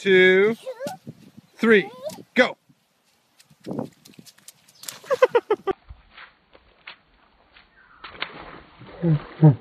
two, three, go.